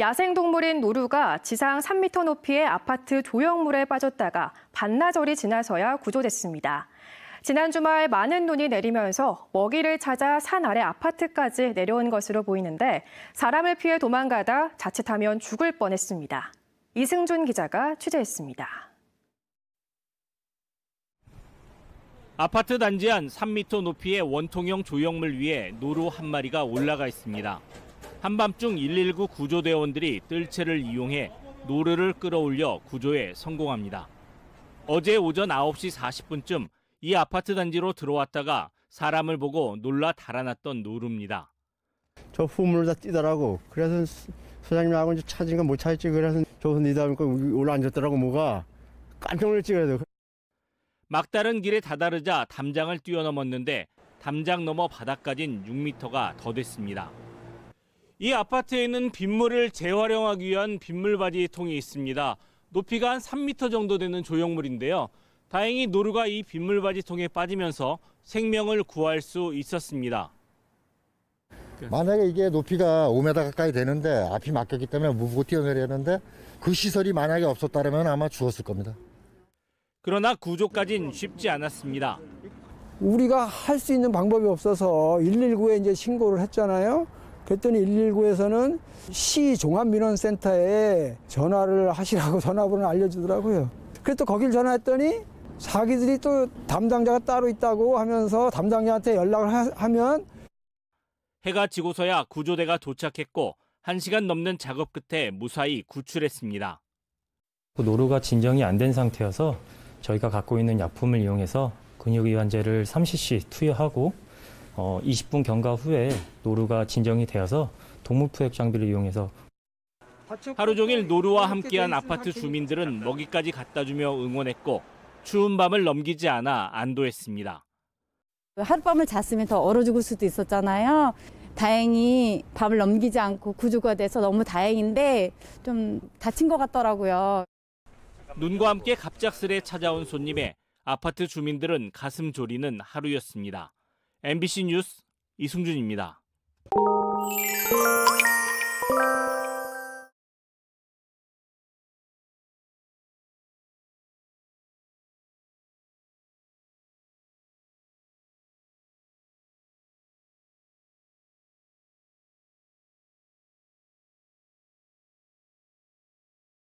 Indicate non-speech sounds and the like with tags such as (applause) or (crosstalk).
야생동물인 노루가 지상 3m 높이의 아파트 조형물에 빠졌다가 반나절이 지나서야 구조됐습니다. 지난 주말 많은 눈이 내리면서 먹이를 찾아 산 아래 아파트까지 내려온 것으로 보이는데 사람을 피해 도망가다 자칫하면 죽을 뻔했습니다. 이승준 기자가 취재했습니다. 아파트 단지 안 3m 높이의 원통형 조형물 위에 노루 한 마리가 올라가 있습니다. 한밤중 119 구조대원들이 뜰채를 이용해 노루를 끌어올려 구조에 성공합니다. 어제 오전 9시 40분쯤 이 아파트 단지로 들어왔다가 사람을 보고 놀라 달아났던 노루입니다. 저 후문을 다 뛰더라고. 그래서 소장님하고 이제 찾은 건못 찾았지. 그래서 저기서 니다 보니까 올라앉았더라고 뭐가 깜짝 놀랐지 그래도. 막다른 길에 다다르자 담장을 뛰어넘었는데 담장 넘어 바닥까진 6m가 더 됐습니다. 이 아파트에 있는 빗물을 재활용하기 위한 빗물바지 통이 있습니다. 높이가 한 3m 정도 되는 조형물인데요. 다행히 노루가 이 빗물바지 통에 빠지면서 생명을 구할 수 있었습니다. 만약에 이게 높이가 5m 가까이 되는데 앞이 막혔기 때문에 무보고 뛰어내렸는데 그 시설이 만약에 없었다면 아마 죽었을 겁니다. 그러나 구조까진 쉽지 않았습니다. 우리가 할 수 있는 방법이 없어서 119에 이제 신고를 했잖아요. 그랬더니 119에서는 시 종합민원센터에 전화를 하시라고 (laughs) 전화번호를 알려주더라고요. 그래서 또 거길 전화했더니 자기들이 또 담당자가 따로 있다고 하면서 담당자한테 연락을 하, 하면 해가 지고서야 구조대가 도착했고 1시간 넘는 작업 끝에 무사히 구출했습니다. 노루가 진정이 안 된 상태여서 저희가 갖고 있는 약품을 이용해서 근육이완제를 3cc 투여하고 어, 20분 경과 후에 노루가 진정이 되어서 동물푸획 장비를 이용해서 하루 종일 노루와 함께한 아파트 주민들은 먹이까지 갖다 주며 응원했고 추운 밤을 넘기지 않아 안도했습니다. 하룻밤을 잤으면 더 얼어 죽을 수도 있었잖아요. 다행히 밤을 넘기지 않고 구조가 돼서 너무 다행인데 좀 다친 것 같더라고요. 눈과 함께 갑작스레 찾아온 손님에 아파트 주민들은 가슴 졸이는 하루였습니다. MBC 뉴스 이승준입니다.